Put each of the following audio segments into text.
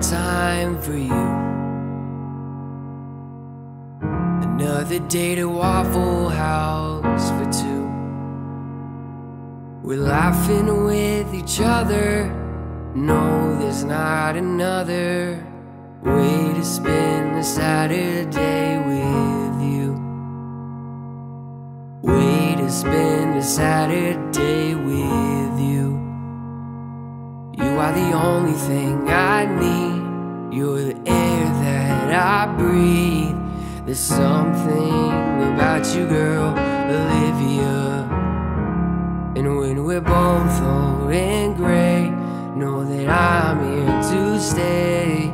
time for you. Another day to Waffle House for two. We're laughing with each other. No, there's not another way to spend a Saturday with you. Way to spend a Saturday with you. You are the only thing I need. You're the air that I breathe. There's something about you, girl, Olivia. And when we're both old and gray, know that I'm here to stay.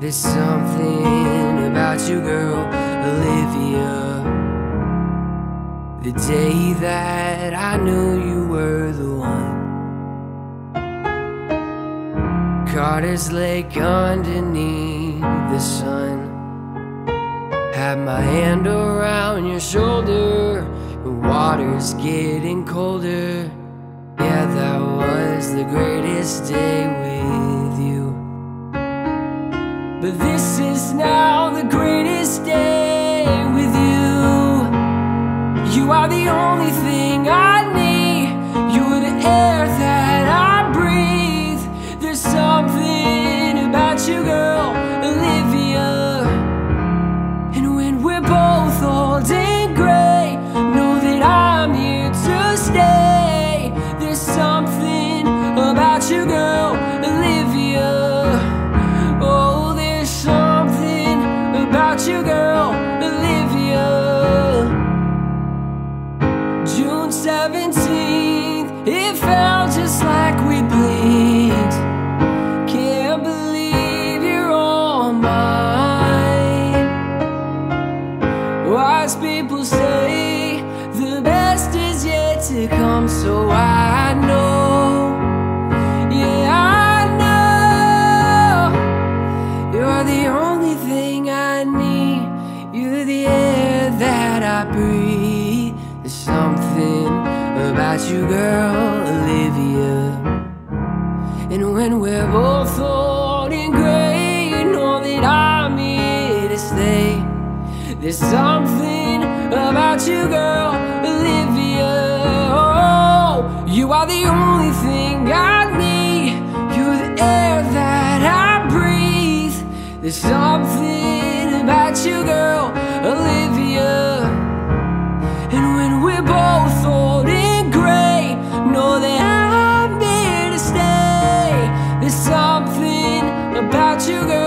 There's something about you, girl, Olivia. The day that I knew you Carter's Lake underneath the sun. Had my hand around your shoulder. The water's getting colder. Yeah, that was the greatest day with you. But this is now the greatest day with you. You are the only thing I need. You're the Wise people say the best is yet to come, so I know. Yeah, I know. You're the only thing I need. You're the air that I breathe. There's something about you, girl, Olivia. And when we're both old and gray, you know that I'm here to stay. There's something about you, girl, Olivia. Oh, you are the only thing I need. You're the air that I breathe. There's something about you, girl, Olivia. And when we're both old and gray, know that I'm there to stay. There's something about you, girl.